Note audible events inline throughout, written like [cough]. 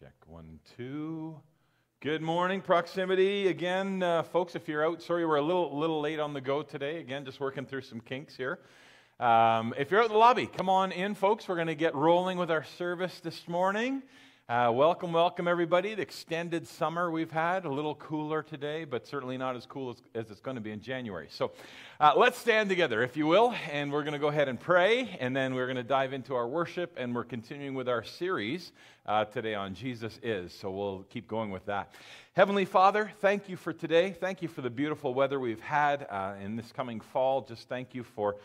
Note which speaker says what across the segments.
Speaker 1: Check one, two. Good morning, proximity. Again, uh, folks, if you're out, sorry we're a little, little late on the go today. Again, just working through some kinks here. Um, if you're out in the lobby, come on in, folks. We're going to get rolling with our service this morning. Uh, welcome, welcome, everybody. The extended summer we've had, a little cooler today, but certainly not as cool as, as it's going to be in January. So uh, let's stand together, if you will, and we're going to go ahead and pray, and then we're going to dive into our worship, and we're continuing with our series uh, today on Jesus is. So we'll keep going with that. Heavenly Father, thank you for today. Thank you for the beautiful weather we've had uh, in this coming fall. Just thank you for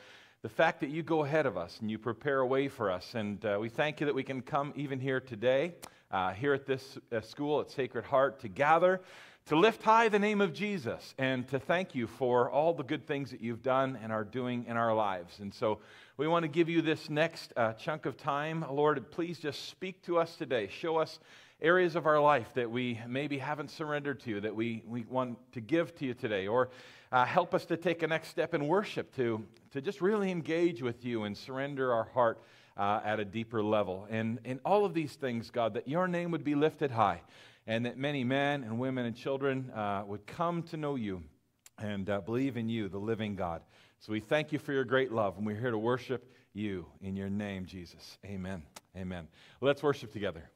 Speaker 1: the fact that you go ahead of us and you prepare a way for us. And uh, we thank you that we can come even here today, uh, here at this uh, school at Sacred Heart, to gather, to lift high the name of Jesus, and to thank you for all the good things that you've done and are doing in our lives. And so we want to give you this next uh, chunk of time. Lord, please just speak to us today. Show us areas of our life that we maybe haven't surrendered to you, that we, we want to give to you today, or uh, help us to take a next step in worship, to, to just really engage with you and surrender our heart uh, at a deeper level. And in all of these things, God, that your name would be lifted high, and that many men and women and children uh, would come to know you and uh, believe in you, the living God. So we thank you for your great love, and we're here to worship you in your name, Jesus. Amen. Amen. Let's worship together.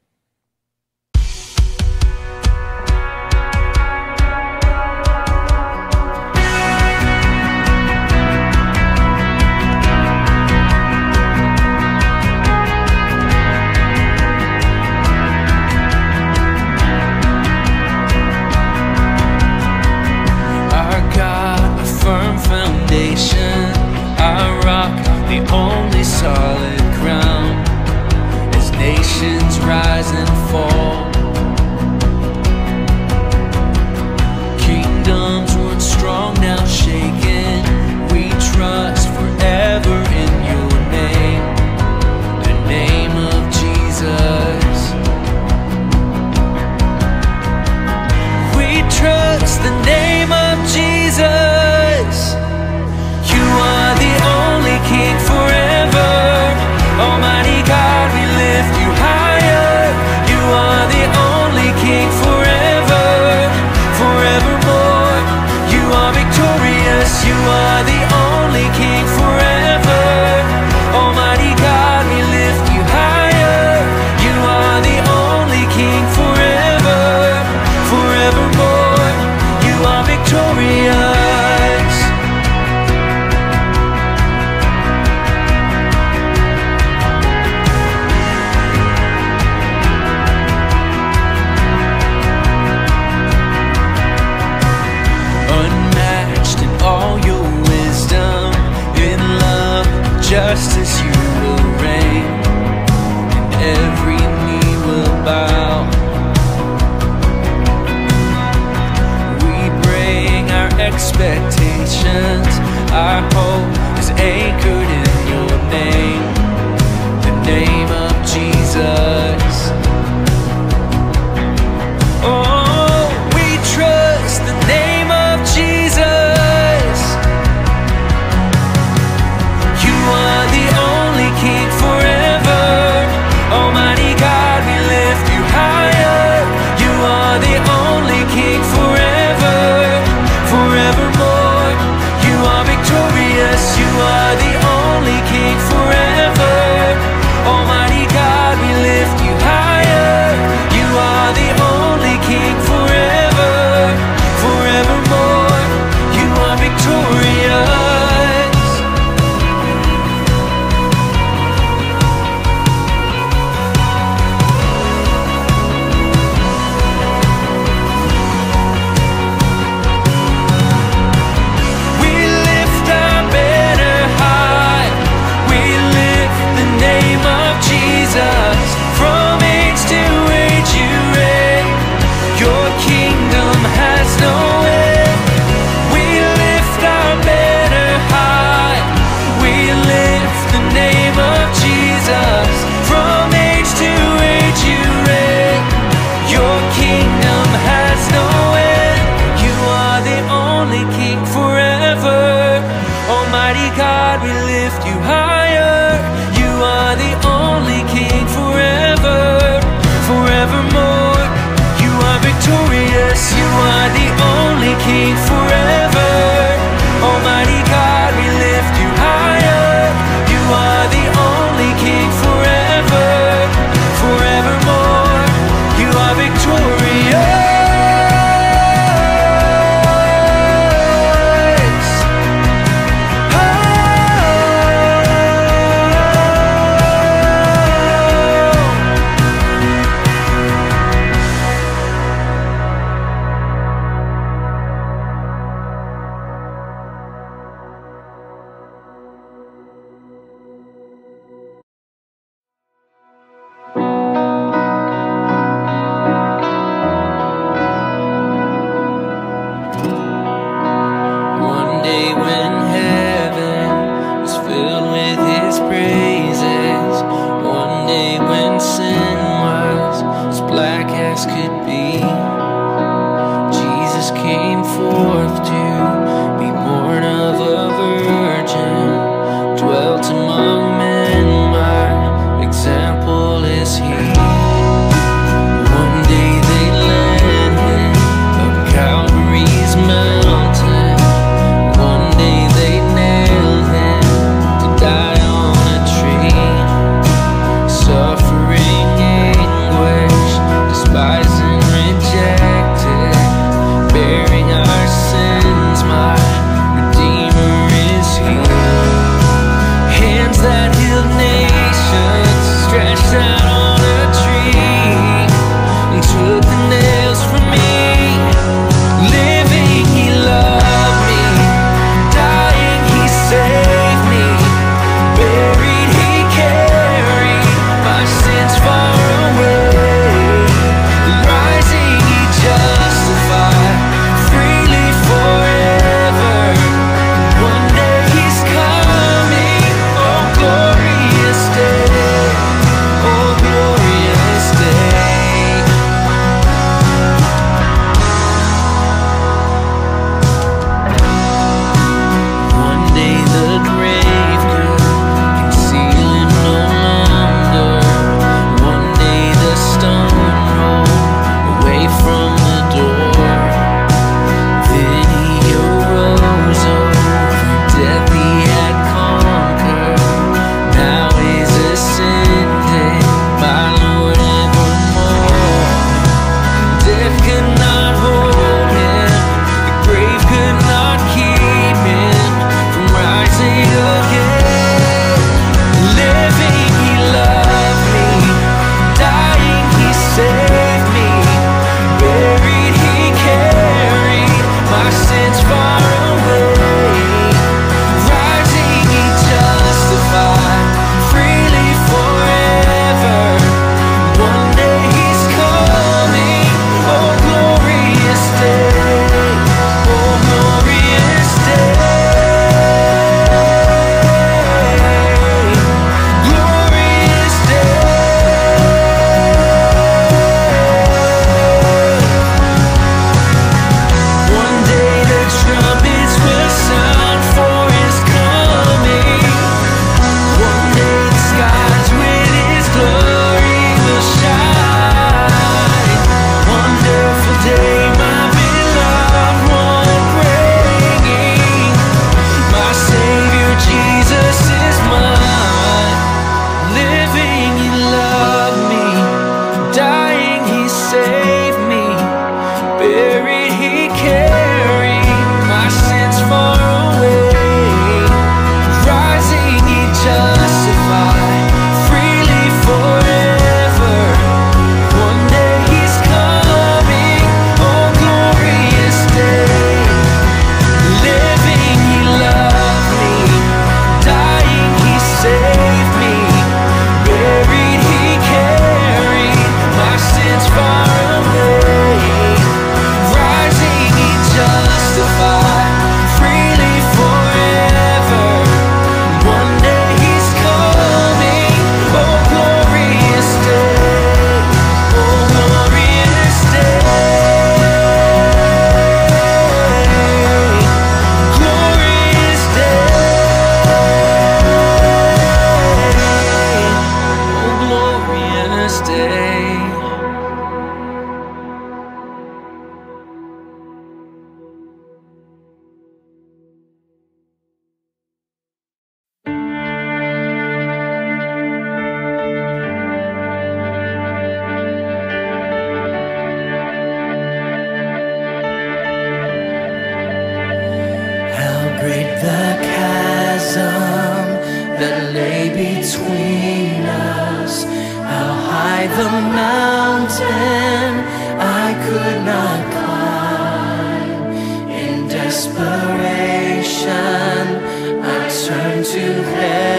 Speaker 2: I turned to heaven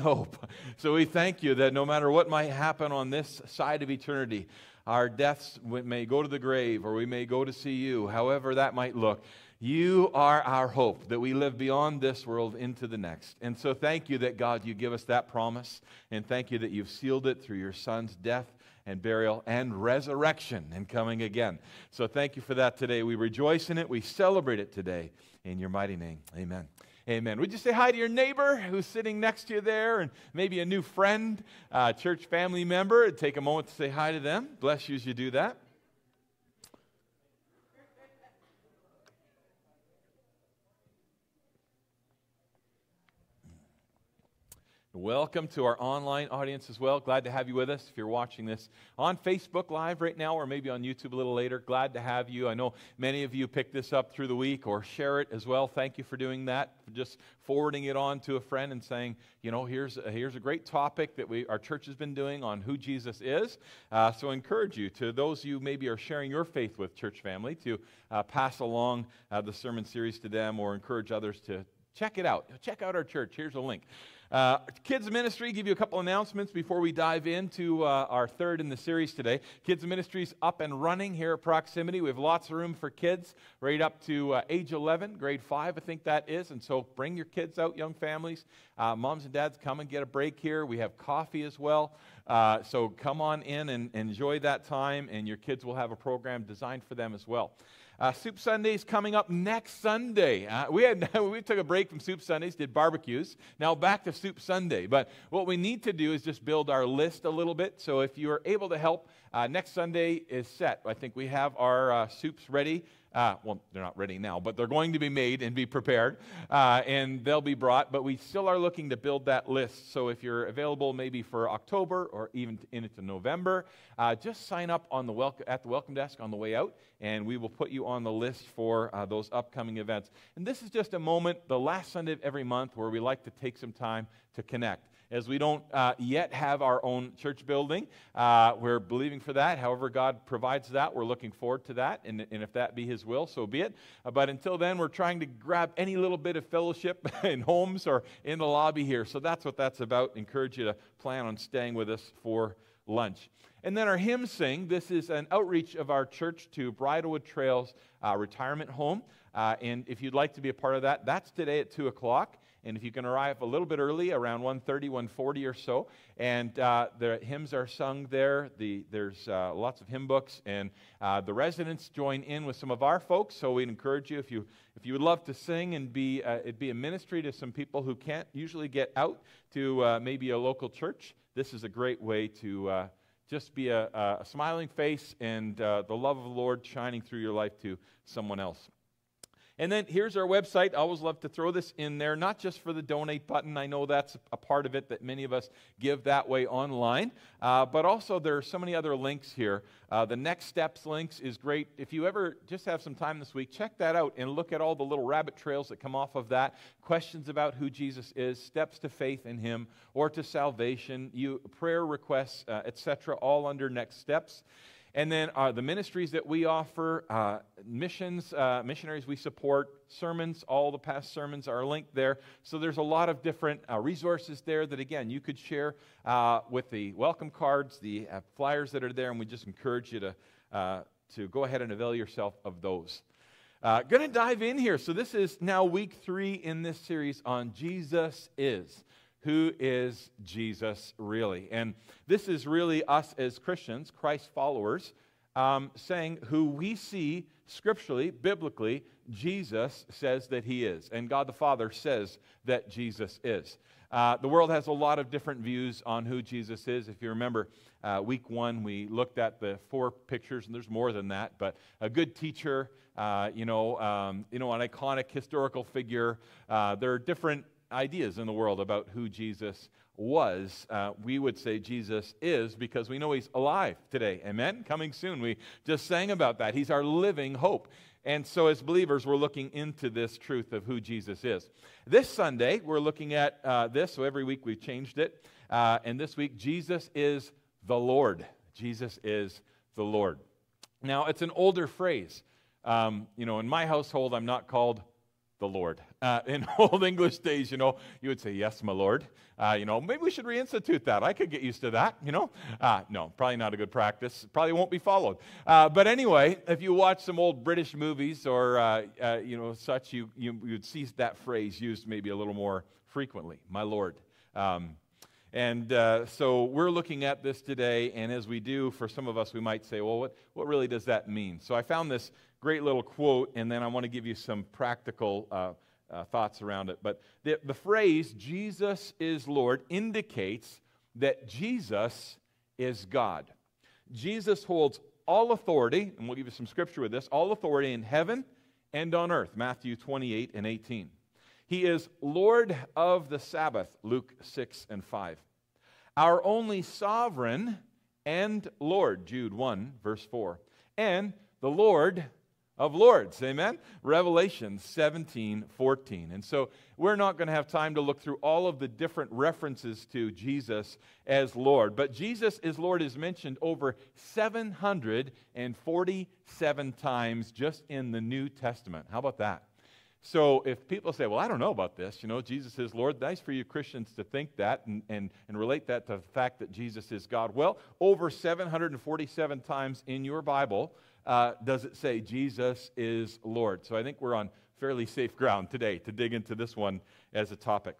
Speaker 2: [laughs] hope. So
Speaker 3: we thank you that no matter what might happen on this side of eternity, our deaths may go to the grave or we may go to see you, however that might look. You are our hope that we live beyond this world into the next. And so thank you that, God, you give us that promise. And thank you that you've sealed it through your Son's death and burial and resurrection and coming again. So thank you for that today. We rejoice in it. We celebrate it today. In your mighty name, amen. Amen. Would you say hi to your neighbor who's sitting next to you there and maybe a new friend, uh, church family member? Take a moment to say hi to them. Bless you as you do that. Welcome to our online audience as well. Glad to have you with us. If you're watching this on Facebook Live right now or maybe on YouTube a little later, glad to have you. I know many of you pick this up through the week or share it as well. Thank you for doing that, just forwarding it on to a friend and saying, you know, here's a, here's a great topic that we, our church has been doing on who Jesus is. Uh, so I encourage you, to those you maybe are sharing your faith with, church family, to uh, pass along uh, the sermon series to them or encourage others to check it out. Check out our church. Here's a link. Uh, kids Ministry, give you a couple announcements before we dive into uh, our third in the series today. Kids Ministry's up and running here at Proximity. We have lots of room for kids right up to uh, age 11, grade 5, I think that is. And so bring your kids out, young families. Uh, moms and dads, come and get a break here. We have coffee as well. Uh, so come on in and enjoy that time, and your kids will have a program designed for them as well. Uh, Soup Sundays coming up next Sunday. Uh, we, had, [laughs] we took a break from Soup Sundays, did barbecues. Now back to Soup Sunday. But what we need to do is just build our list a little bit. So if you are able to help, uh, next Sunday is set. I think we have our uh, soups ready. Uh, well, they're not ready now, but they're going to be made and be prepared, uh, and they'll be brought. But we still are looking to build that list. So if you're available maybe for October or even into November, uh, just sign up on the welcome, at the welcome desk on the way out, and we will put you on the list for uh, those upcoming events. And this is just a moment, the last Sunday of every month, where we like to take some time to connect as we don't uh, yet have our own church building. Uh, we're believing for that. However, God provides that. We're looking forward to that. And, and if that be His will, so be it. Uh, but until then, we're trying to grab any little bit of fellowship [laughs] in homes or in the lobby here. So that's what that's about. Encourage you to plan on staying with us for lunch. And then our hymn sing. This is an outreach of our church to Bridlewood Trails uh, Retirement Home. Uh, and if you'd like to be a part of that, that's today at 2 o'clock. And if you can arrive a little bit early, around 1.30, 1.40 or so, and uh, the hymns are sung there. The, there's uh, lots of hymn books, and uh, the residents join in with some of our folks. So we'd encourage you, if you, if you would love to sing and be, uh, it'd be a ministry to some people who can't usually get out to uh, maybe a local church, this is a great way to uh, just be a, a, smiling face and the love of the Lord shining through your life to someone else. And then here's our website. I always love to throw this in there, not just for the donate button. I know that's a part of it that many of us give that way online, uh, but also there are so many other links here. Uh, the next steps links is great. If you ever just have some time this week, check that out and look at all the little rabbit trails that come off of that. Questions about who Jesus is, steps to faith in Him or to salvation, you prayer requests, uh, etc. All under next steps. And then uh, the ministries that we offer, uh, missions, uh, missionaries we support, sermons, all the past sermons are linked there. So there's a lot of different uh, resources there that, again, you could share uh, with the welcome cards, the uh, flyers that are there, and we just encourage you to, to go ahead and avail yourself of those. Going to dive in here. So, this is now week three in this series on Jesus is who is Jesus really? And this is really us as Christians, Christ followers, um, saying who we see scripturally, biblically, Jesus says that he is. And God the Father says that Jesus is. Uh, the world has a lot of different views on who Jesus is. If you remember, uh, week one, we looked at the four pictures, and there's more than that, but a good teacher, uh, you, know, um, you know, an iconic historical figure. Uh, there are different ideas in the world about who Jesus was. Uh, we would say Jesus is because we know he's alive today. Amen? Coming soon. We just sang about that. He's our living hope. And so, as believers, we're looking into this truth of who Jesus is. This Sunday, we're looking at uh, this. So, every week we've changed it. Uh, and this week, Jesus is the Lord. Jesus is the Lord. Now, it's an older phrase. Um, you know, in my household, I'm not called the Lord. Uh, in [laughs] old English days, you know, you would say, Yes, my Lord. Uh, you know, maybe we should reinstitute that. I could get used to that, you know. Uh, no, probably not a good practice. Probably won't be followed. Uh, but anyway, if you watch some old British movies or, uh, uh, you know, such, you, you, would see that phrase used maybe a little more frequently, my Lord. Um, and so we're looking at this today, and as we do, for some of us, we might say, well, what, what really does that mean? So I found this great little quote, and then I want to give you some practical uh, uh, thoughts around it. But the, the phrase, Jesus is Lord, indicates that Jesus is God. Jesus holds all authority, and we'll give you some scripture with this all authority in heaven and on earth, Matthew 28 and 18. He is Lord of the Sabbath, Luke 6 and 5. Our only sovereign and Lord, Jude 1, verse 4. And the Lord of Lords, amen? Revelation 17, 14. And so we're not going to have time to look through all of the different references to Jesus as Lord, but Jesus is Lord is mentioned over 747 times just in the New Testament. How about that? So if people say, well, I don't know about this, you know, Jesus is Lord, nice for you Christians to think that and, and, and relate that to the fact that Jesus is God. Well, over 747 times in your Bible uh, does it say Jesus is Lord. So I think we're on fairly safe ground today to dig into this one as a topic.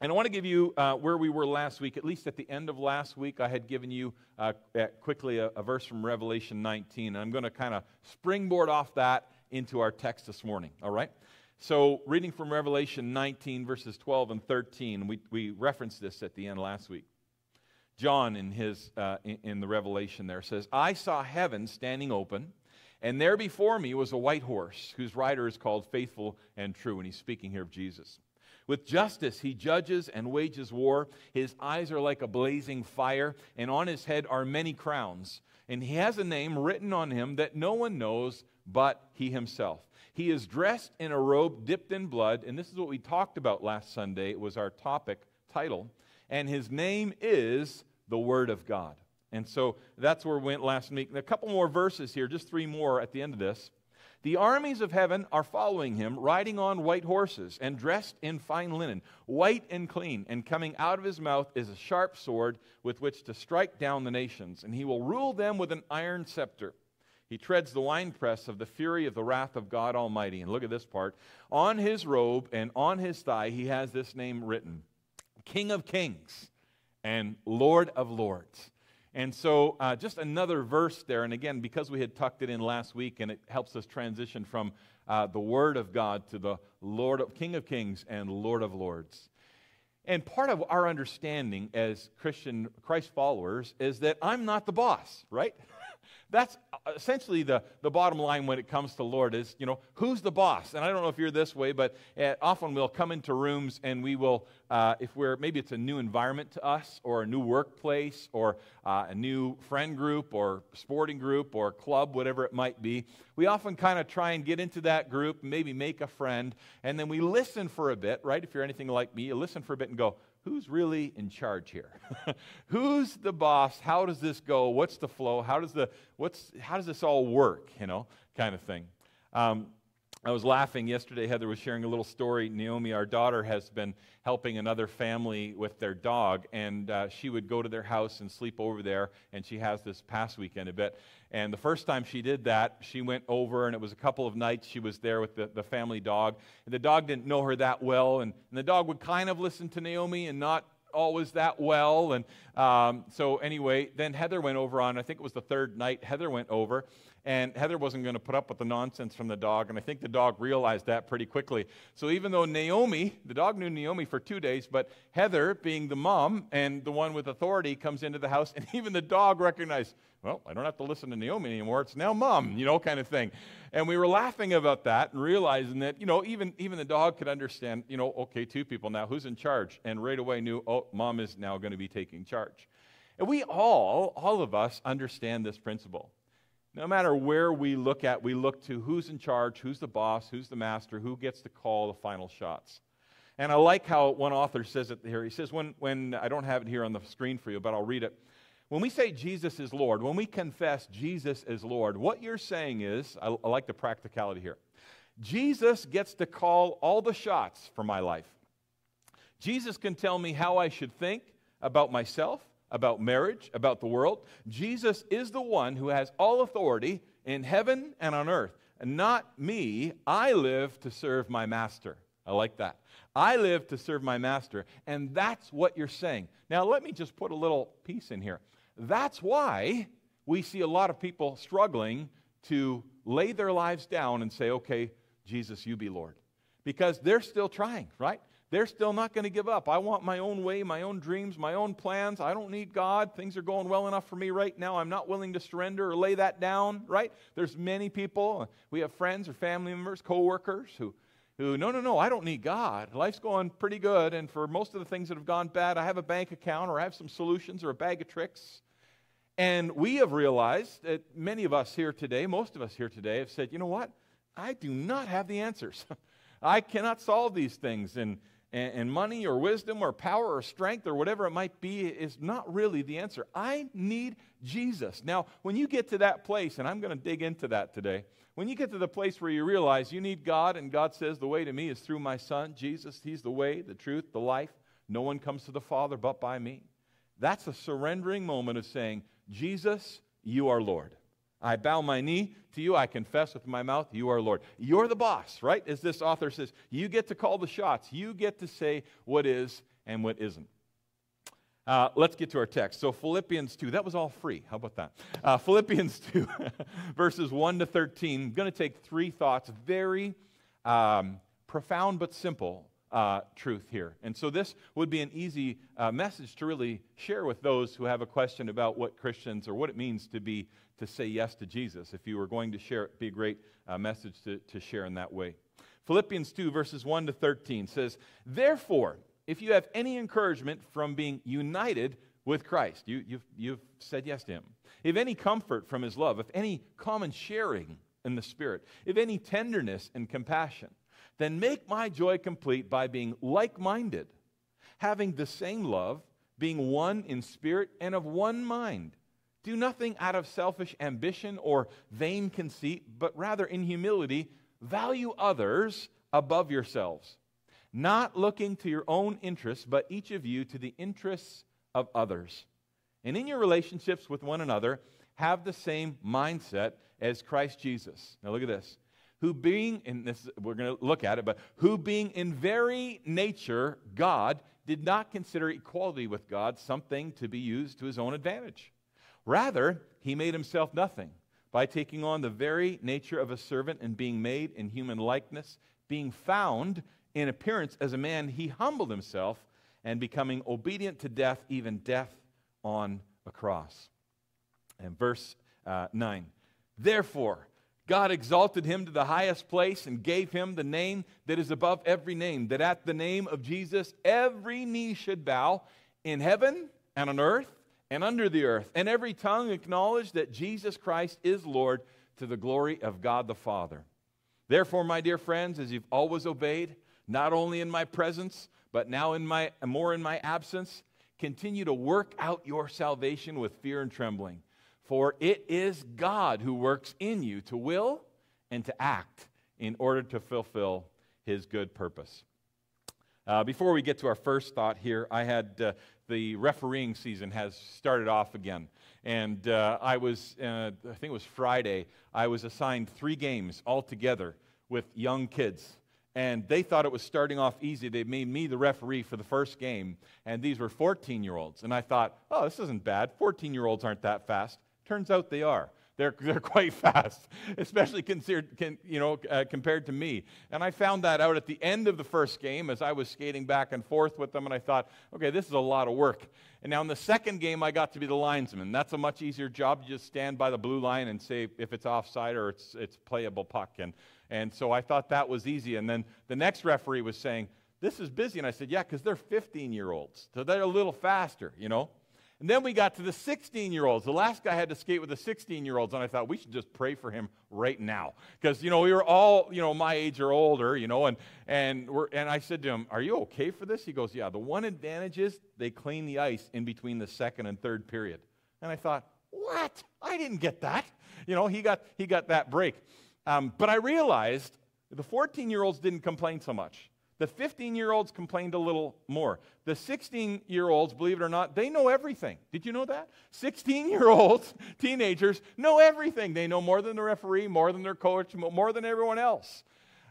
Speaker 3: And I want to give you uh, where we were last week. At least at the end of last week, I had given you uh, quickly a, a verse from Revelation 19. And I'm going to kind of springboard off that into our text this morning. All right? So, reading from Revelation 19, verses 12 and 13, we, we referenced this at the end last week. John, in, his, uh, in, in the Revelation, there says, I saw heaven standing open, and there before me was a white horse, whose rider is called Faithful and True. And he's speaking here of Jesus. With justice he judges and wages war. His eyes are like a blazing fire, and on his head are many crowns. And he has a name written on him that no one knows but he himself. He is dressed in a robe dipped in blood, and this is what we talked about last Sunday. It was our topic title. And his name is the Word of God. And so that's where we went last week. A couple more verses here, just three more at the end of this. The armies of heaven are following him, riding on white horses and dressed in fine linen, white and clean. And coming out of his mouth is a sharp sword with which to strike down the nations. And he will rule them with an iron scepter. He treads the winepress of the fury of the wrath of God Almighty. And look at this part. On his robe and on his thigh, he has this name written King of Kings and Lord of Lords. And so, uh, just another verse there. And again, because we had tucked it in last week, and it helps us transition from uh, the Word of God to the Lord of, King of Kings and Lord of Lords. And part of our understanding as Christian Christ followers is that I'm not the boss, right? [laughs] that's essentially the, the bottom line when it comes to Lord is, you know, who's the boss? And I don't know if you're this way, but uh, often we'll come into rooms and we will, uh, if we're, maybe it's a new environment to us or a new workplace or uh, a new friend group or sporting group or club, whatever it might be, we often kind of try and get into that group, maybe make a friend, and then we listen for a bit, right? If you're anything like me, you listen for a bit and go, who's really in charge here? [laughs] who's the boss? How does this go? What's the flow? How does, the, what's, how does this all work? You know, kind of thing. Um, I was laughing yesterday. Heather was sharing a little story. Naomi, our daughter, has been helping another family with their dog, and uh, she would go to their house and sleep over there. And she has this past weekend a bit. And the first time she did that, she went over, and it was a couple of nights she was there with the, the family dog. And the dog didn't know her that well, and, and the dog would kind of listen to Naomi and not always that well. And um, so, anyway, then Heather went over on, I think it was the third night, Heather went over. And Heather wasn't going to put up with the nonsense from the dog, and I think the dog realized that pretty quickly. So even though Naomi, the dog knew Naomi for two days, but Heather, being the mom and the one with authority, comes into the house, [laughs] and even the dog recognized, well, I don't have to listen to Naomi anymore. It's now mom, you know, kind of thing. And we were laughing about that and realizing that, you know, even, even the dog could understand, you know, okay, two people now, who's in charge? And right away knew, oh, mom is now going to be taking charge. And we all, all of us, understand this principle. No matter where we look at, we look to who's in charge, who's the boss, who's the master, who gets to call the final shots. And I like how one author says it here. He says, when, when I don't have it here on the screen for you, but I'll read it. When we say Jesus is Lord, when we confess Jesus is Lord, what you're saying is, I, I like the practicality here. Jesus gets to call all the shots for my life. Jesus can tell me how I should think about myself, about marriage, about the world. Jesus is the one who has all authority in heaven and on earth. And not me. I live to serve my master. I like that. I live to serve my master. And that's what you're saying. Now, let me just put a little piece in here. That's why we see a lot of people struggling to lay their lives down and say, okay, Jesus, you be Lord. Because they're still trying, right? They're still not going to give up. I want my own way, my own dreams, my own plans. I don't need God. Things are going well enough for me right now. I'm not willing to surrender or lay that down, right? There's many people. We have friends or family members, coworkers who who no no no, I don't need God. Life's going pretty good and for most of the things that have gone bad, I have a bank account or I have some solutions or a bag of tricks. And we have realized that many of us here today, most of us here today have said, "You know what? I do not have the answers. [laughs] I cannot solve these things and and, and money or wisdom or power or strength or whatever it might be is not really the answer. I need Jesus. Now, when you get to that place, and I'm going to dig into that today, when you get to the place where you realize you need God, and God says, The way to me is through my Son, Jesus, He's the way, the truth, the life. No one comes to the Father but by me. That's a surrendering moment of saying, Jesus, you are Lord. I bow my knee to you. I confess with my mouth, you are Lord. You're the boss, right? As this author says, you get to call the shots. You get to say what is and what isn't. Uh, let's get to our text. So, Philippians 2, that was all free. How about that? Uh, [laughs] Philippians 2, [laughs] verses 1 to 13. I'm going to take three thoughts, very um, profound but simple uh, truth here. And so, this would be an easy uh, message to really share with those who have a question about what Christians or what it means to be to say yes to Jesus. If you were going to share it, be a great uh, message to, to share in that way. Philippians 2, verses 1 to 13 says, Therefore, if you have any encouragement from being united with Christ, you, you've, you've said yes to Him, if any comfort from His love, if any common sharing in the Spirit, if any tenderness and compassion, then make my joy complete by being like minded, having the same love, being one in spirit and of one mind. Do nothing out of selfish ambition or vain conceit, but rather in humility value others above yourselves, not looking to your own interests, but each of you to the interests of others. And in your relationships with one another, have the same mindset as Christ Jesus. Now look at this. Who being, and this we're going to look at it, but who being in very nature God, did not consider equality with God something to be used to his own advantage. Rather, he made himself nothing by taking on the very nature of a servant and being made in human likeness, being found in appearance as a man, he humbled himself and becoming obedient to death, even death on a cross. And verse uh, 9 Therefore, God exalted him to the highest place and gave him the name that is above every name, that at the name of Jesus every knee should bow in heaven and on earth and under the earth, and every tongue acknowledge that Jesus Christ is Lord to the glory of God the Father. Therefore, my dear friends, as you've always obeyed, not only in my presence, but now in my more in my absence, continue to work out your salvation with fear and trembling. For it is God who works in you to will and to act in order to fulfill his good purpose. Uh, before we get to our first thought here, I had uh, the refereeing season has started off again. And uh, I was, uh, I think it was Friday, I was assigned three games altogether with young kids. And they thought it was starting off easy. They made me the referee for the first game. And these were 14 year olds. And I thought, oh, this isn't bad. 14 year olds aren't that fast. Turns out they are. They're, they're quite [laughs] fast, especially considered, can, you know, uh, compared to me. And I found that out at the end of the first game as I was skating back and forth with them, and I thought, okay, this is a lot of work. And now in the second game, I got to be the linesman. That's a much easier job. You just stand by the blue line and say if it's offside or it's, it's playable puck. And, and so I thought that was easy. And then the next referee was saying, this is busy. And I said, yeah, because they're 15 year olds. So they're a little faster, you know. And then we got to the 16 year olds. The last guy had to skate with the 16 year olds, and I thought we should just pray for him right now. Because, you know, we were all, you know, my age or older, you know, and, and, we're, and I said to him, Are you okay for this? He goes, Yeah, the one advantage is they clean the ice in between the second and third period. And I thought, What? I didn't get that. You know, he got, he got that break. Um, but I realized The 14 year olds didn't complain so much. The 15 year olds complained a little more. The 16 year olds, believe it or not, they know everything. Did you know that? 16 year olds, [laughs] teenagers, know everything. They know more than the referee, more than their coach, more than everyone else.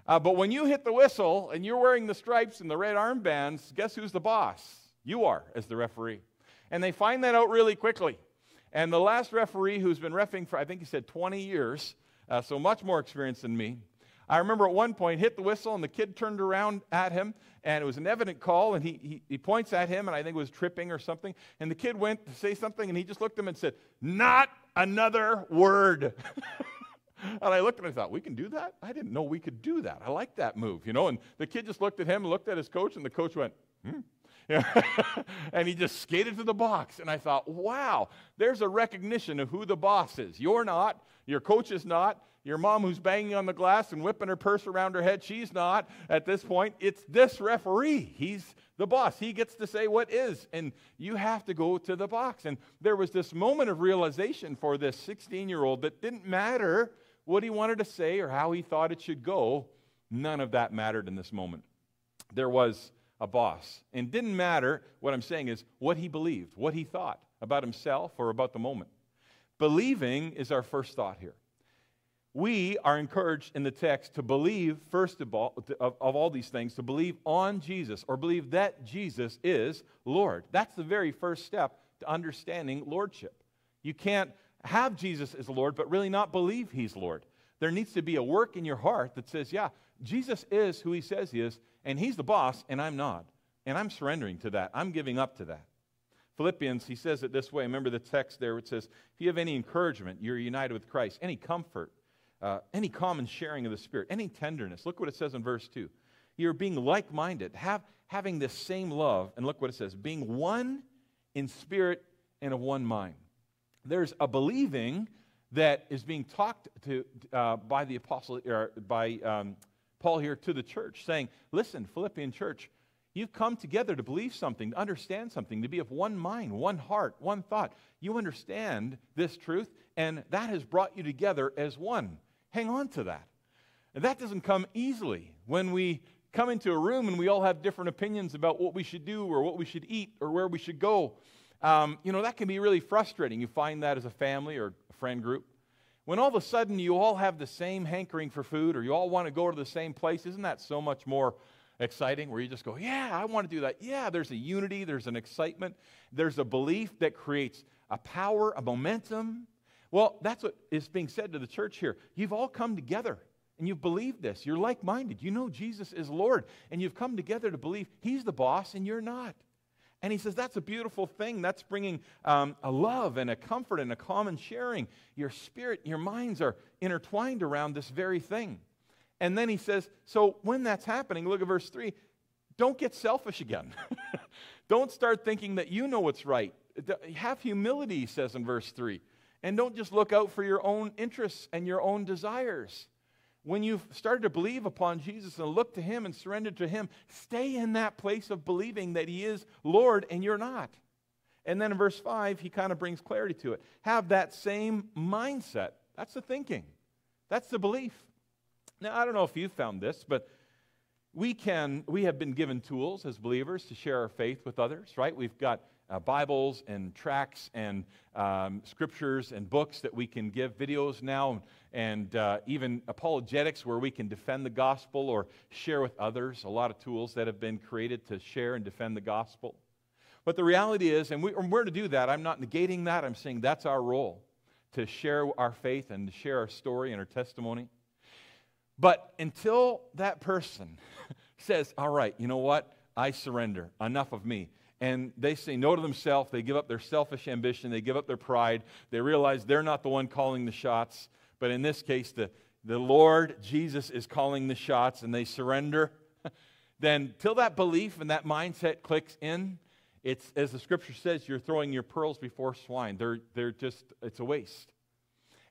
Speaker 3: Uh, but when you hit the whistle and you're wearing the stripes and the red armbands, guess who's the boss? You are, as the referee. And they find that out really quickly. And the last referee who's been refing for, I think he said 20 years, uh, so much more experience than me, I remember at one point hit the whistle and the kid turned around at him and it was an evident call and he, he, he points at him and I think it was tripping or something. And the kid went to say something and he just looked at him and said, Not another word. [laughs] and I looked at him and I thought, we can do that? I didn't know we could do that. I like that move, you know. And the kid just looked at him looked at his coach and the coach went, hmm. [laughs] and he just skated to the box. And I thought, wow, there's a recognition of who the boss is. You're not, your coach is not, your mom who's banging on the glass and whipping her purse around her head, she's not at this point. It's this referee. He's the boss. He gets to say what is. And you have to go to the box. And there was this moment of realization for this 16 year old that didn't matter what he wanted to say or how he thought it should go. None of that mattered in this moment. There was a boss. And didn't matter, what I'm saying is what he believed, what he thought about himself or about the moment. Believing is our first thought here we are encouraged in the text to believe, first of all, of, of, all these things, to believe on Jesus or believe that Jesus is Lord. That's the very first step to understanding Lordship. You can't have Jesus as Lord, but really not believe He's Lord. There needs to be a work in your heart that says, yeah, Jesus is who He says He is, and He's the boss, and I'm not. And I'm surrendering to that. I'm giving up to that. Philippians, he says it this way. Remember the text there, it says, If you have any encouragement, you're united with Christ, any comfort, uh, any common sharing of the Spirit, any tenderness. Look what it says in verse 2. You're being like minded, have, having this same love. And look what it says being one in spirit and of one mind. There's a believing that is being talked to uh, by the apostle, or by um, Paul here to the church, saying, Listen, Philippian church, You've come together to believe something, to understand something, to be of one mind, one heart, one thought. You understand this truth, and that has brought you together as one. Hang on to that. And that doesn't come easily when we come into a room and we all have different opinions about what we should do or what we should eat or where we should go. Um, you know, that can be really frustrating. You find that as a family or a friend group. When all of a sudden you all have the same hankering for food or you all want to go to the same place, isn't that so much more exciting where you just go, Yeah, I want to do that. Yeah, there's a unity, there's an excitement, there's a belief that creates a power, a momentum, well, that's what is being said to the church here. You've all come together and you've believed this. You're like minded. You know Jesus is Lord, and you've come together to believe He's the boss and you're not. And he says that's a beautiful thing. That's bringing um, a love and a comfort and a common sharing. Your spirit, your minds are intertwined around this very thing. And then he says, so when that's happening, look at verse 3 don't get selfish again. [laughs] don't start thinking that you know what's right. Have humility, he says in verse 3. And don't just look out for your own interests and your own desires. When you've started to believe upon Jesus and look to Him and surrender to Him, stay in that place of believing that He is Lord and you're not. And then in verse 5, he kind of brings clarity to it. Have that same mindset. That's the thinking, that's the belief. Now, I don't know if you've found this, but we can we have been given tools as believers to share our faith with others right we've got uh, Bibles and tracts and um, scriptures and books that we can give, videos now, and uh, even apologetics where we can defend the gospel or share with others. A lot of tools that have been created to share and defend the gospel. But the reality is, and, we, and we're to do that, I'm not negating that, I'm saying that's our role to share our faith and to share our story and our testimony. But until that person [laughs] says, All right, you know what? I surrender. Enough of me and they say no to themselves. They give up their selfish ambition. They give up their pride. They realize they're not the one calling the shots. But in this case, the, the Lord Jesus is calling the shots and they surrender. [laughs] then, till that belief and that mindset clicks in, it's, as the scripture says, you're throwing your pearls before swine. They're, they're just, it's a waste.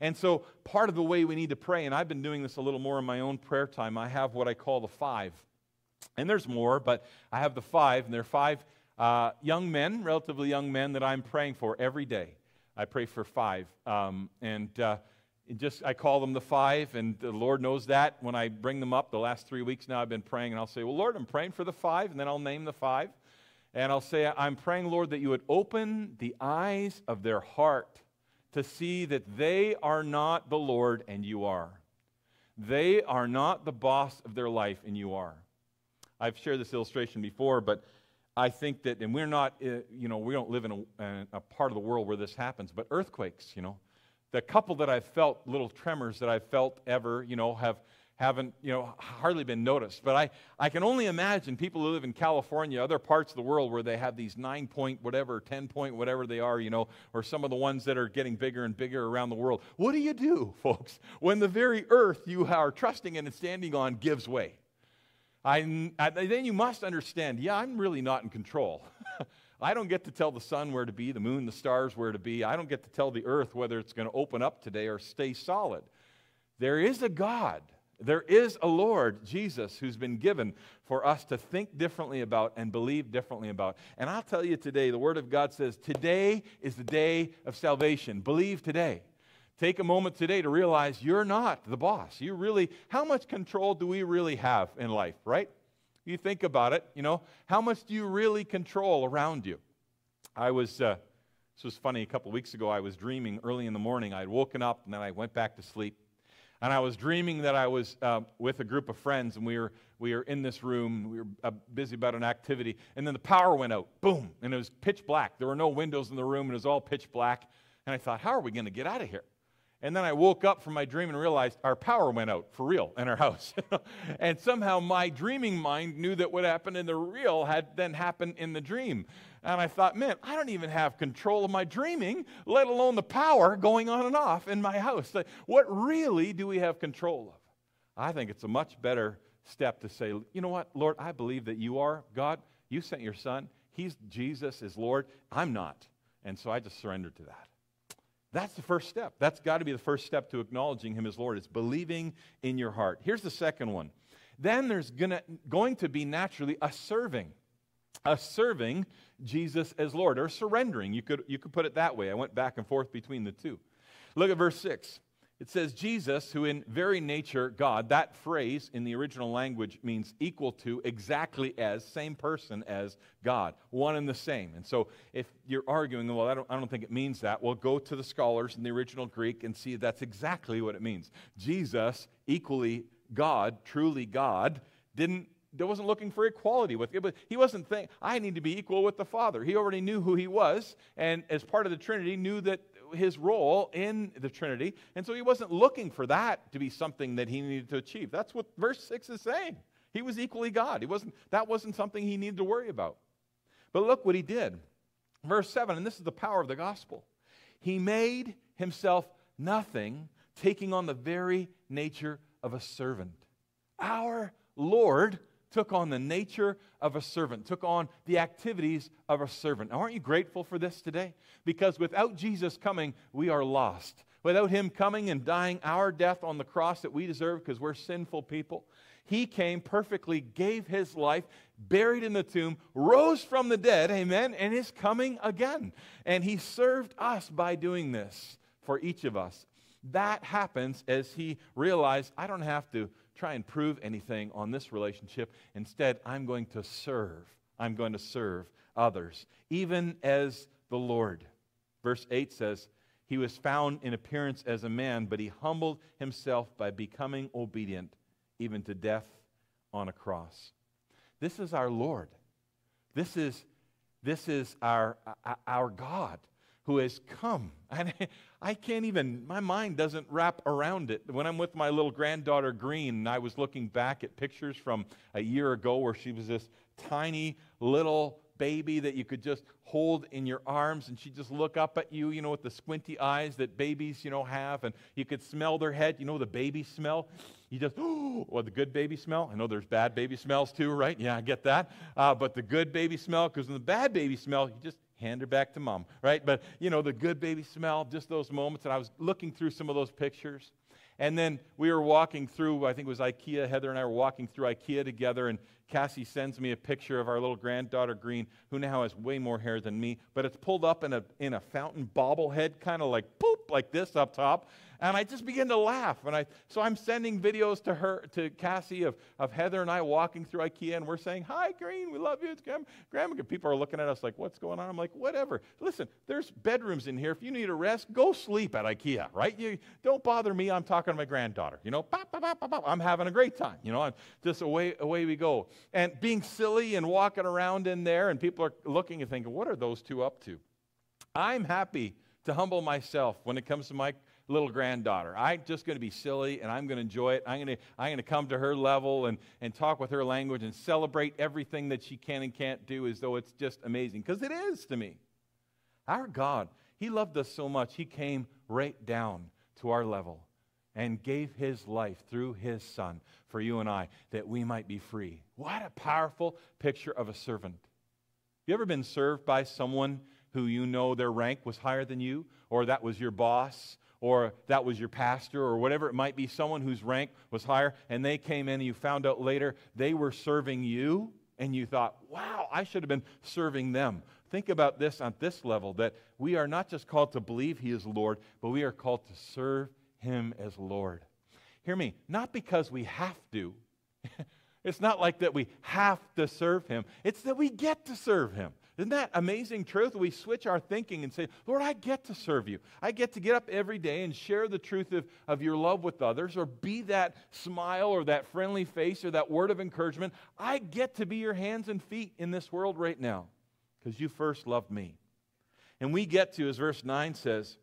Speaker 3: And so, part of the way we need to pray, and I've been doing this a little more in my own prayer time, I have what I call the five. And there's more, but I have the five, and there are five uh, young men, relatively young men, that I'm praying for every day. I pray for five. Um, and uh, just I call them the five, and the Lord knows that when I bring them up. The last three weeks now I've been praying, and I'll say, Well, Lord, I'm praying for the five, and then I'll name the five. And I'll say, I'm praying, Lord, that you would open the eyes of their heart to see that they are not the Lord and you are. They are not the boss of their life and you are. I've shared this illustration before, but I think that, and we're not, uh, you know, we don't live in a, a part of the world where this happens, but earthquakes, you know. The couple that I've felt, little tremors that I've felt ever, you know, have haven't, you know, hardly been noticed. But I, I can only imagine people who live in California, other parts of the world where they have these nine point whatever, 10 point whatever they are, you know, or some of the ones that are getting bigger and bigger around the world. What do you do, folks, when the very earth you are trusting in and standing on gives way? I, I, then you must understand, yeah, I'm really not in control. [laughs] I don't get to tell the sun where to be, the moon, the stars where to be. I don't get to tell the earth whether it's going to open up today or stay solid. There is a God there is a Lord, Jesus, who's been given for us to think differently about and believe differently about. And I'll tell you today, the Word of God says, today is the day of salvation. Believe today. Take a moment today to realize you're not the boss. You really, how much control do we really have in life, right? You think about it, you know, how much do you really control around you? I was, uh, this was funny, a couple weeks ago, I was dreaming early in the morning. I'd woken up and then I went back to sleep. And I was dreaming that I was uh, with a group of friends, and we were, we were in this room. We were uh, busy about an activity. And then the power went out. Boom. And it was pitch black. There were no windows in the room, and it was all pitch black. And I thought, how are we going to get out of here? And then I woke up from my dream and realized our power went out for real in our house. [laughs] and somehow my dreaming mind knew that what happened in the real had then happened in the dream. And I thought, man, I don't even have control of my dreaming, let alone the power going on and off in my house. What really do we have control of? I think it's a much better step to say, you know what, Lord, I believe that you are God. You sent your son. He's Jesus is Lord. I'm not. And so I just surrendered to that. That's the first step. That's got to be the first step to acknowledging him as Lord. It's believing in your heart. Here's the second one. Then there's gonna, going to be naturally a serving. A serving Jesus as Lord, or surrendering. You could, you could put it that way. I went back and forth between the two. Look at verse 6. It says, Jesus, who in very nature God, that phrase in the original language means equal to, exactly as, same person as God, one and the same. And so if you're arguing, well, I don't, I don't think it means that, well, go to the scholars in the original Greek and see that's exactly what it means. Jesus, equally God, truly God, didn't he wasn't looking for equality with it, but he wasn't thinking, I need to be equal with the Father. He already knew who he was, and as part of the Trinity, knew that his role in the Trinity. And so he wasn't looking for that to be something that he needed to achieve. That's what verse 6 is saying. He was equally God. He wasn't, that wasn't something he needed to worry about. But look what he did. Verse 7, and this is the power of the gospel. He made himself nothing, taking on the very nature of a servant. Our Lord took on the nature of a servant, took on the activities of a servant. Now, aren't you grateful for this today? Because without Jesus coming, we are lost. Without him coming and dying our death on the cross that we deserve because we're sinful people, he came perfectly, gave his life, buried in the tomb, rose from the dead, amen, and is coming again. And he served us by doing this for each of us. That happens as he realized, I don't have to try and prove anything on this relationship. Instead, I'm going to serve. I'm going to serve others, even as the Lord. Verse 8 says, He was found in appearance as a man, but he humbled himself by becoming obedient, even to death on a cross. This is our Lord. This is, this is our, our God who has come. [laughs] And I can't even, my mind doesn't wrap around it. When I'm with my little granddaughter, Green, and I was looking back at pictures from a year ago where she was this tiny little baby that you could just hold in your arms and she'd just look up at you, you know, with the squinty eyes that babies, you know, have. And you could smell their head, you know, the baby smell. You just, [gasps] oh, well, the good baby smell. I know there's bad baby smells too, right? Yeah, I get that. Uh, but the good baby smell, because in the bad baby smell, you just hand her back to mom, right? But, you know, the good baby smell, just those moments. And I was looking through some of those pictures. And then we were walking through, I think it was IKEA. Heather and I were walking through IKEA together, and Cassie sends me a picture of our little granddaughter Green, who now has way more hair than me, but it's pulled up in a, in a fountain bobblehead, kind of like poop, like this up top. And I just began to laugh. And I, so I'm sending videos to her, to Cassie, of, of Heather and I walking through IKEA, and we're saying, Hi, Green, we love you. It's Grandma. Grandma. People are looking at us like, What's going on? I'm like, Whatever. Listen, there's bedrooms in here. If you need a rest, go sleep at IKEA, right? You Don't bother me. I'm talking to my granddaughter. You know. I'm having a great time. You know, I'm just away, away we go. And being silly and walking around in there, and people are looking and thinking, What are those two up to? I'm happy to humble myself when it comes to my little granddaughter. I'm just going to be silly and I'm going to enjoy it. I'm going to, I'm going to come to her level and, and talk with her language and celebrate everything that she can and can't do as though it's just amazing, because it is to me. Our God, He loved us so much, He came right down to our level and gave His life through His Son for you and I that we might be free. What a powerful picture of a servant. You ever been served by someone who you know their rank was higher than you, or that was your boss, or that was your pastor, or whatever it might be, someone whose rank was higher, and they came in and you found out later they were serving you, and you thought, wow, I should have been serving them. Think about this on this level that we are not just called to believe He is Lord, but we are called to serve Him as Lord. Hear me, not because we have to. [laughs] it's not like that we have to serve Him, it's that we get to serve Him. Isn't that amazing truth? We switch our thinking and say, Lord, I get to serve you. I get to get up every day and share the truth of, of your love with others, or be that smile or that friendly face or that word of encouragement. I get to be your hands and feet in this world right now because you first loved me. And we get to, as verse 9 says,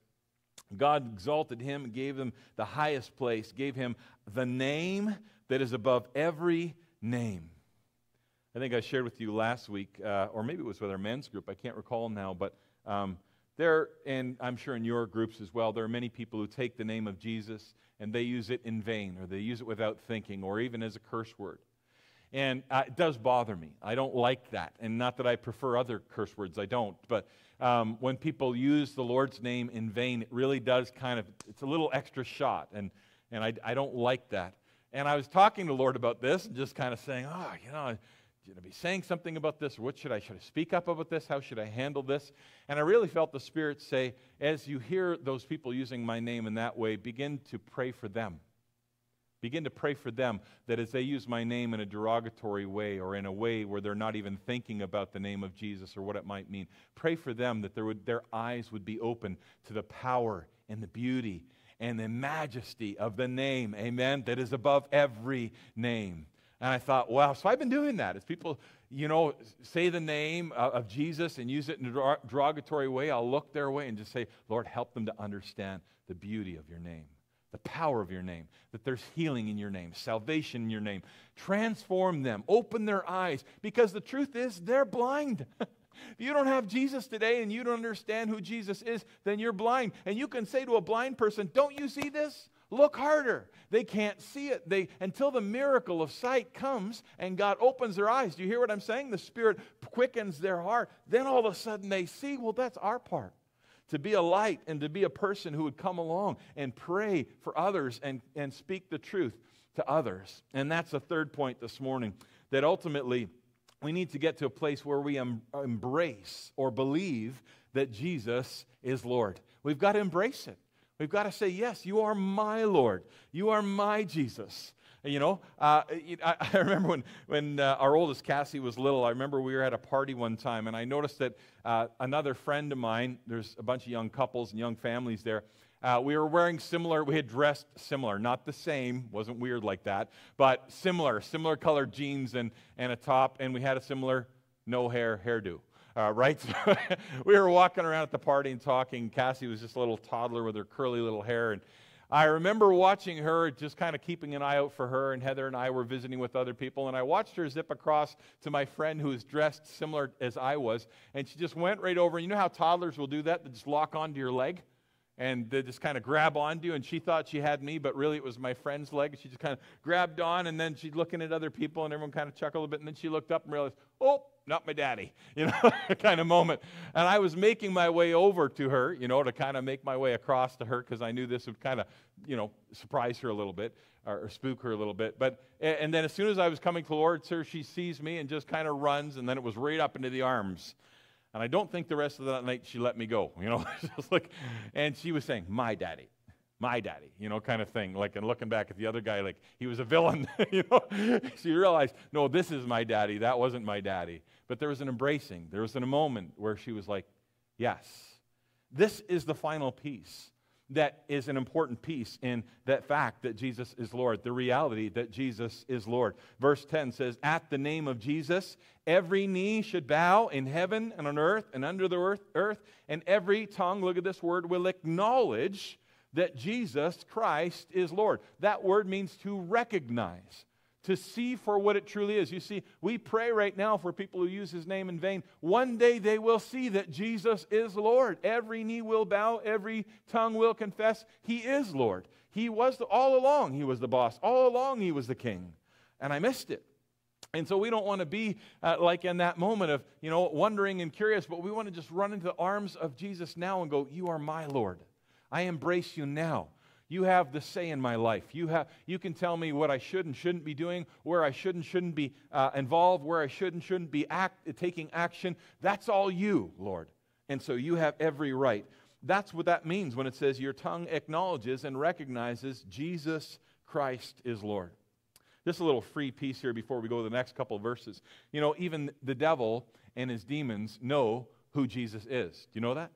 Speaker 3: God exalted him and gave him the highest place, gave him the name that is above every name. I think I shared with you last week, uh, or maybe it was with our men's group, I can't recall now, but um, there, and I'm sure in your groups as well, there are many people who take the name of Jesus and they use it in vain, or they use it without thinking, or even as a curse word. And uh, it does bother me. I don't like that. And not that I prefer other curse words, I don't. But um, when people use the Lord's name in vain, it really does kind of, it's a little extra shot. And, and I, I don't like that. And I was talking to the Lord about this and just kind of saying, oh, you know, should I be saying something about this? What should I should I speak up about this? How should I handle this? And I really felt the Spirit say, as you hear those people using my name in that way, begin to pray for them. Begin to pray for them that as they use my name in a derogatory way or in a way where they're not even thinking about the name of Jesus or what it might mean, pray for them that would, their eyes would be open to the power and the beauty and the majesty of the name, amen, that is above every name. And I thought, wow, so I've been doing that. As people, you know, say the name of Jesus and use it in a derogatory way, I'll look their way and just say, Lord, help them to understand the beauty of your name, the power of your name, that there's healing in your name, salvation in your name. Transform them, open their eyes, because the truth is, they're blind. [laughs] if you don't have Jesus today and you don't understand who Jesus is, then you're blind. And you can say to a blind person, Don't you see this? Look harder. They can't see it. They, until the miracle of sight comes and God opens their eyes. Do you hear what I'm saying? The Spirit quickens their heart. Then all of a sudden they see, well, that's our part. To be a light and to be a person who would come along and pray for others and, and speak the truth to others. And that's the third point this morning that ultimately we need to get to a place where we em- embrace or believe that Jesus is Lord. We've got to embrace it. We've got to say, Yes, you are my Lord. You are my Jesus. You know, uh, [laughs] I, remember when, when uh, our oldest Cassie was little, I remember we were at a party one time, and I noticed that uh, another friend of mine, there's a bunch of young couples and young families there, uh, we were wearing similar, we had dressed similar, not the same, wasn't weird like that, but similar, similar colored jeans and, and a top, and we had a similar no hair hairdo uh, right? [laughs] we were walking around at the party and talking. Cassie was just a little toddler with her curly little hair. And I remember watching her, just kind of keeping an eye out for her. And Heather and I were visiting with other people. And I watched her zip across to my friend who was dressed similar as I was. And she just went right over. And you know how toddlers will do that? They just lock onto your leg? and they just kind of grab onto you. And she thought she had me, but really it was my friend's leg. She just kind of grabbed on, and then she's looking at other people, and everyone kind of chuckled a bit. And then she looked up and realized, oh, not my daddy, [laughs] you know, [laughs] kind of moment. And I was making my way over to her, you know, to kind of make my way across to her because I knew this would kind of, you know, surprise her a little bit or, or, spook her a little bit. But and then as soon as I was coming towards her, she sees me and just kind of runs, and then it was right up into the arms And I don't think the rest of that night she let me go, [laughs] you know. Just like, and she was saying, my daddy, my daddy, you know, kind of thing. Like, and looking back at the other guy, like he was a villain, you know. she realized, no, this is my daddy. That wasn't my daddy. But there was an embracing. There was a moment where she was like, yes. This is the final piece that is an important piece in that fact that Jesus is Lord, the reality that Jesus is Lord. Verse 10 says, At the name of Jesus, every knee should bow in heaven and on earth and under the earth, earth and every tongue, look at this word, will acknowledge that Jesus Christ is Lord. That word means to recognize to see for what it truly is. You see, we pray right now for people who use his name in vain. One day they will see that Jesus is Lord. Every knee will bow, every tongue will confess he is Lord. He was the, all along, he was the boss. All along, he was the king. And I missed it. And so we don't want to be uh, like in that moment of, you know, wondering and curious, but we want to just run into the arms of Jesus now and go, You are my Lord. I embrace you now. You have the say in my life. You, have, you can tell me what I should and shouldn't be doing, where I should and shouldn't be uh, involved, where I should and shouldn't be act, taking action. That's all you, Lord. And so you have every right. That's what that means when it says your tongue acknowledges and recognizes Jesus Christ is Lord. Just a little free piece here before we go to the next couple verses. You know, even the devil and his demons know who Jesus is. Do you know that?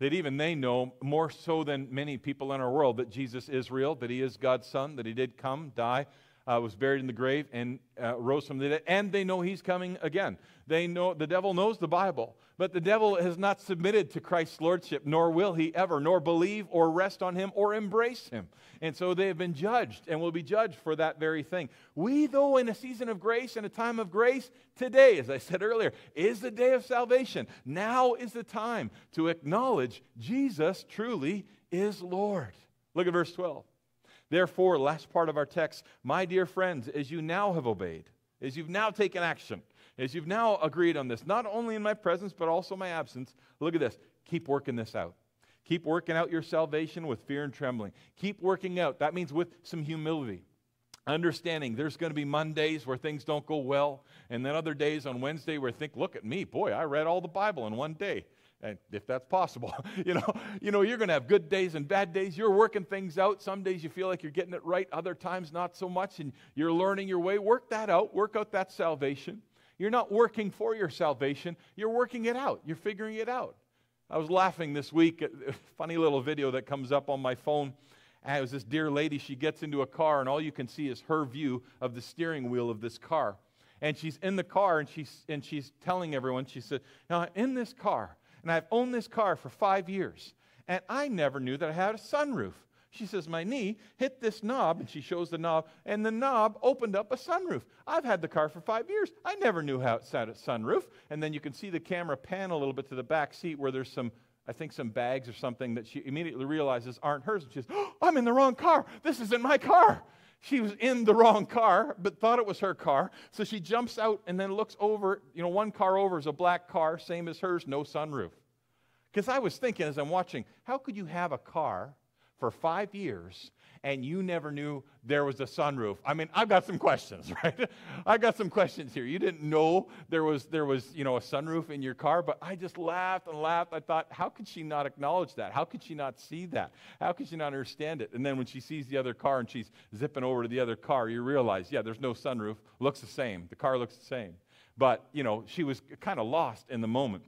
Speaker 3: That even they know more so than many people in our world that Jesus is real, that he is God's son, that he did come, die, uh, was buried in the grave, and uh, rose from the dead, and they know he's coming again. They know the devil knows the Bible, but the devil has not submitted to Christ's lordship, nor will he ever, nor believe or rest on him or embrace him. And so they have been judged and will be judged for that very thing. We, though, in a season of grace and a time of grace, today, as I said earlier, is the day of salvation. Now is the time to acknowledge Jesus truly is Lord. Look at verse 12. Therefore, last part of our text, my dear friends, as you now have obeyed, as you've now taken action, as you've now agreed on this, not only in my presence, but also my absence, look at this. Keep working this out. Keep working out your salvation with fear and trembling. Keep working out. That means with some humility. Understanding there's going to be Mondays where things don't go well, and then other days on Wednesday where think, look at me, boy, I read all the Bible in one day and if that's possible [laughs] you know you know you're going to have good days and bad days. You're working things out. Some days you feel like you're getting it right other times not so much and you're learning your way. Work that out. Work out that salvation. You're not working for your salvation. You're working it out. You're figuring it out. I was laughing this week at a [laughs] funny little video that comes up on my phone. And it was this dear lady. She gets into a car and all you can see is her view of the steering wheel of this car. And she's in the car and she's and she's telling everyone she said now in this car and I've owned this car for five years, and I never knew that I had a sunroof. She says, My knee hit this knob, and she shows the knob, and the knob opened up a sunroof. I've had the car for five years. I never knew how it a sunroof. And then you can see the camera pan a little bit to the back seat where there's some, I think, some bags or something that she immediately realizes aren't hers. And she says, oh, [gasps] I'm in the wrong car. This isn't my car. She was in the wrong car, but thought it was her car. So she jumps out and then looks over. You know, one car over is a black car, same as hers, no sunroof. Because I was thinking as I'm watching, how could you have a car for five years and you never knew there was a sunroof. I mean, I've got some questions, [laughs] right? I got some questions here. You didn't know there was there was, you know, a sunroof in your car, but I just laughed and laughed. I thought, how could she not acknowledge that? How could she not see that? How could she not understand it? And then when she sees the other car and she's zipping over to the other car, you realize, yeah, there's no sunroof. Looks the same. The car looks the same. But, you know, she was kind of lost in the moment.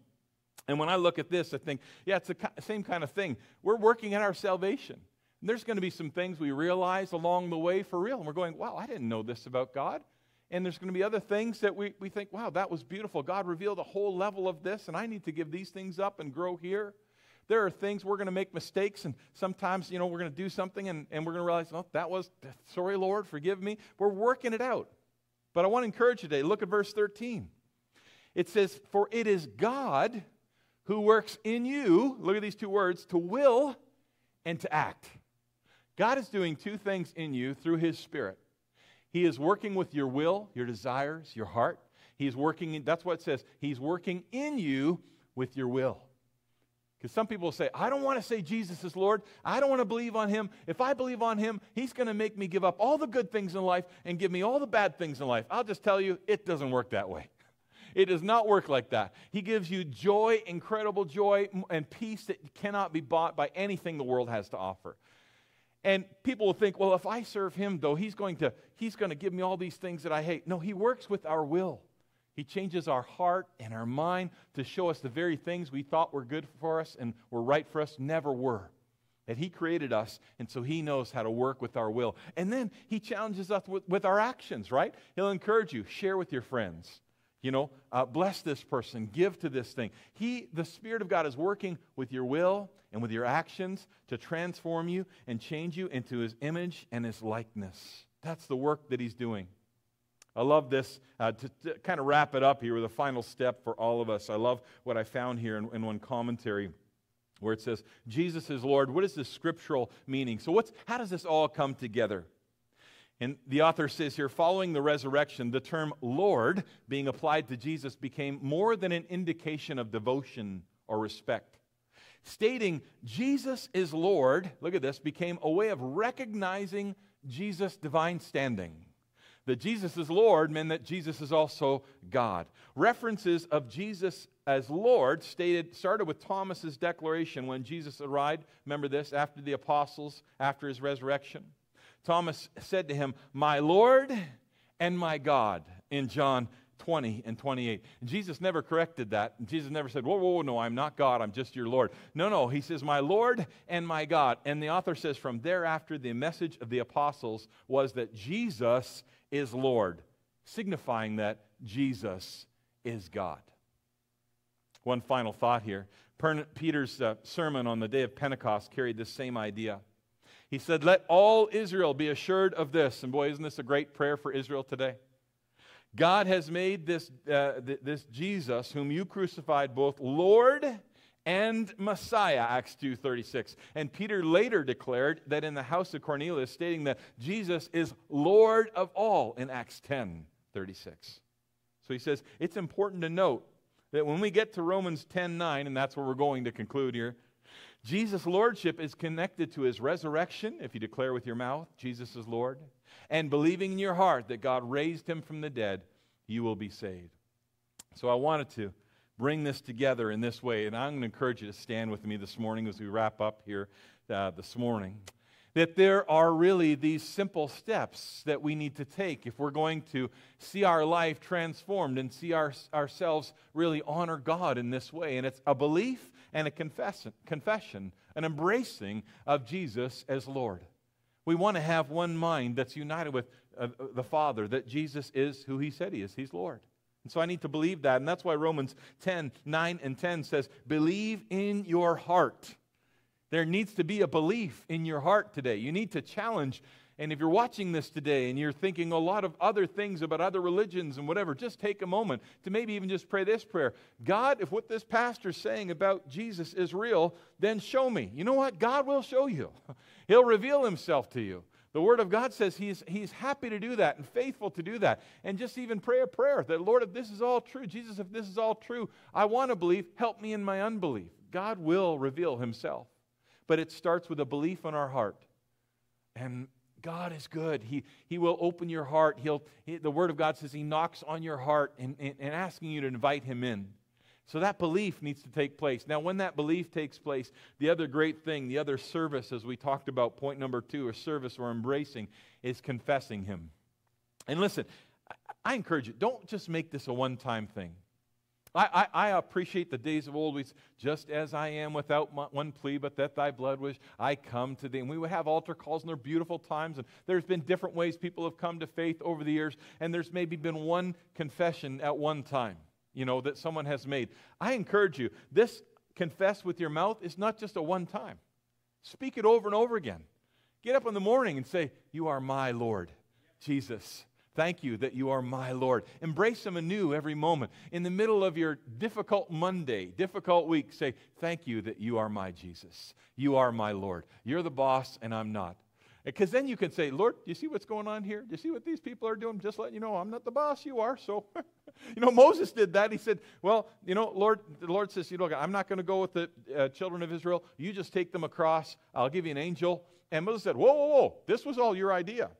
Speaker 3: And when I look at this, I think, yeah, it's the same kind of thing. We're working at our salvation. And there's going to be some things we realize along the way for real. And we're going, wow, I didn't know this about God. And there's going to be other things that we, we think, wow, that was beautiful. God revealed a whole level of this, and I need to give these things up and grow here. There are things we're going to make mistakes, and sometimes, you know, we're going to do something and, and we're going to realize, oh, that was, sorry, Lord, forgive me. We're working it out. But I want to encourage you today. Look at verse 13. It says, For it is God who works in you, look at these two words, to will and to act. God is doing two things in you through His Spirit. He is working with your will, your desires, your heart. He's working, in, that's what it says. He's working in you with your will. Because some people say, I don't want to say Jesus is Lord. I don't want to believe on Him. If I believe on Him, He's going to make me give up all the good things in life and give me all the bad things in life. I'll just tell you, it doesn't work that way. It does not work like that. He gives you joy, incredible joy, and peace that cannot be bought by anything the world has to offer. And people will think, well, if I serve him, though, he's going to, he's going to give me all these things that I hate. No, he works with our will. He changes our heart and our mind to show us the very things we thought were good for us and were right for us never were. That He created us, and so He knows how to work with our will. And then He challenges us with, with our actions, right? He'll encourage you, share with your friends. You know, uh, bless this person, give to this thing. He, the Spirit of God, is working with your will and with your actions to transform you and change you into His image and His likeness. That's the work that He's doing. I love this. Uh, to, to kind of wrap it up here with a final step for all of us, I love what I found here in, in one commentary where it says, Jesus is Lord. What is the scriptural meaning? So, what's, how does this all come together? And the author says here, following the resurrection, the term Lord being applied to Jesus became more than an indication of devotion or respect. Stating Jesus is Lord, look at this, became a way of recognizing Jesus' divine standing. That Jesus is Lord meant that Jesus is also God. References of Jesus as Lord stated started with Thomas's declaration when Jesus arrived. Remember this after the apostles, after his resurrection. Thomas said to him, "My Lord and my God." In John 20 and 28. Jesus never corrected that. Jesus never said, Whoa, whoa, whoa, no, I'm not God, I'm just your Lord. No, no, he says, My Lord and my God. And the author says, From thereafter, the message of the apostles was that Jesus is Lord, signifying that Jesus is God. One final thought here. Peter's uh, sermon on the day of Pentecost carried this same idea. He said, Let all Israel be assured of this. And boy, isn't this a great prayer for Israel today? God has made this, uh, th- this Jesus, whom you crucified, both Lord and Messiah, Acts 2.36. And Peter later declared that in the house of Cornelius, stating that Jesus is Lord of all in Acts 10.36. So he says, it's important to note that when we get to Romans 10.9, and that's where we're going to conclude here, Jesus' lordship is connected to his resurrection. If you declare with your mouth, Jesus is Lord, and believing in your heart that God raised him from the dead, you will be saved. So I wanted to bring this together in this way, and I'm going to encourage you to stand with me this morning as we wrap up here uh, this morning. That there are really these simple steps that we need to take if we're going to see our life transformed and see our, ourselves really honor God in this way. And it's a belief and a confession, an embracing of Jesus as Lord. We want to have one mind that's united with uh, the Father, that Jesus is who He said He is. He's Lord. And so I need to believe that. And that's why Romans 10 9 and 10 says, Believe in your heart. There needs to be a belief in your heart today. You need to challenge. And if you're watching this today and you're thinking a lot of other things about other religions and whatever, just take a moment to maybe even just pray this prayer God, if what this pastor's saying about Jesus is real, then show me. You know what? God will show you, [laughs] He'll reveal Himself to you. The Word of God says he's, he's happy to do that and faithful to do that. And just even pray a prayer that, Lord, if this is all true, Jesus, if this is all true, I want to believe, help me in my unbelief. God will reveal Himself. But it starts with a belief in our heart. And God is good. He, he will open your heart. He'll, he, the Word of God says He knocks on your heart and, and, and asking you to invite Him in. So that belief needs to take place. Now, when that belief takes place, the other great thing, the other service, as we talked about, point number two, or service or embracing, is confessing Him. And listen, I, I encourage you, don't just make this a one time thing. I, I, I, appreciate the days of old. We, just as I am without one plea, but that thy blood was, I come to thee. And we would have altar calls, and they're beautiful times. And there's been different ways people have come to faith over the years. And there's maybe been one confession at one time, you know, that someone has made. I encourage you, this confess with your mouth is not just a one time. Speak it over and over again. Get up in the morning and say, You are my Lord, Jesus. Thank you that you are my Lord. Embrace Him anew every moment. In the middle of your difficult Monday, difficult week, say, Thank you that you are my Jesus. You are my Lord. You're the boss, and I'm not. Because then you can say, Lord, do you see what's going on here? Do you see what these people are doing? Just letting you know, I'm not the boss, you are. So, [laughs] you know, Moses did that. He said, Well, you know, Lord, the Lord says, You know, I'm not going to go with the uh, children of Israel. You just take them across. I'll give you an angel. And Moses said, Whoa, whoa, whoa. This was all your idea.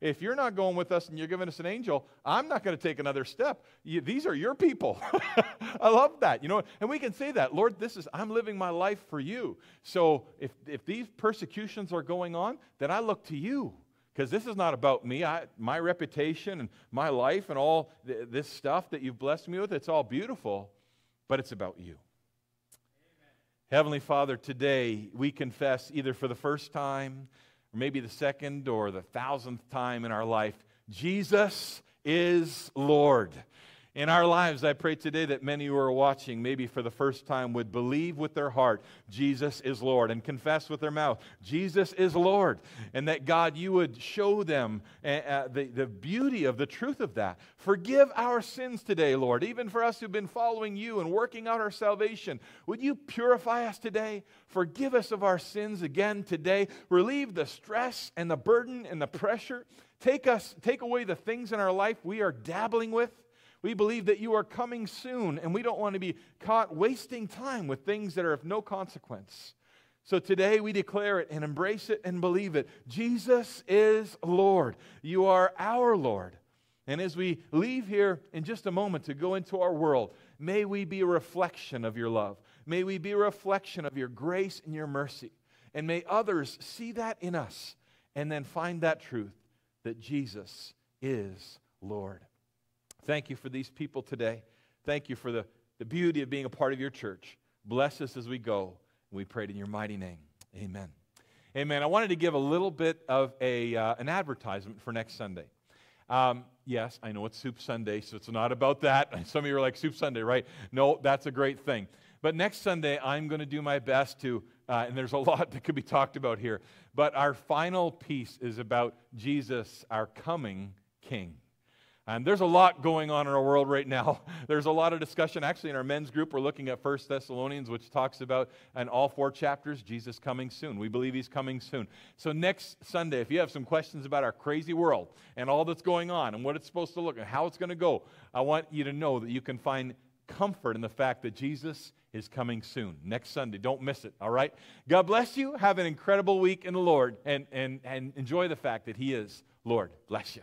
Speaker 3: If you're not going with us and you're giving us an angel, I'm not going to take another step. You, these are your people. [laughs] I love that. You know, and we can say that, Lord, this is I'm living my life for you. So if if these persecutions are going on, then I look to you because this is not about me. I, my reputation and my life and all th- this stuff that you've blessed me with, it's all beautiful, but it's about you. Heavenly Father, today we confess either for the first time, or maybe the second or the thousandth time in our life, Jesus is Lord. In our lives, I pray today that many who are watching, maybe for the first time, would believe with their heart Jesus is Lord and confess with their mouth Jesus is Lord. And that God, you would show them uh, the, the beauty of the truth of that. Forgive our sins today, Lord, even for us who've been following you and working out our salvation. Would you purify us today? Forgive us of our sins again today. Relieve the stress and the burden and the pressure. Take us, take away the things in our life we are dabbling with. We believe that you are coming soon, and we don't want to be caught wasting time with things that are of no consequence. So today we declare it and embrace it and believe it. Jesus is Lord. You are our Lord. And as we leave here in just a moment to go into our world, may we be a reflection of your love. May we be a reflection of your grace and your mercy. And may others see that in us and then find that truth that Jesus is Lord. Thank you for these people today. Thank you for the, the beauty of being a part of your church. Bless us as we go. We prayed in your mighty name. Amen. Amen. I wanted to give a little bit of a, uh, an advertisement for next Sunday. Um, yes, I know it's Soup Sunday, so it's not about that. [laughs] Some of you are like, Soup Sunday, right? No, that's a great thing. But next Sunday, I'm going to do my best to, uh, and there's a [laughs] lot that could be talked about here, but our final piece is about Jesus, our coming King. And there's a lot going on in our world right now. [laughs] There's a lot of discussion. Actually, in our men's group, we're looking at 1 Thessalonians, which talks about, in all four chapters, Jesus coming soon. We believe he's coming soon. So, next Sunday, if you have some questions about our crazy world and all that's going on and what it's supposed to look and how it's going to go, I want you to know that you can find comfort in the fact that Jesus is coming soon. Next Sunday. Don't miss it, all right? God bless you. Have an incredible week in the Lord and, and, and enjoy the fact that he is Lord. Bless you.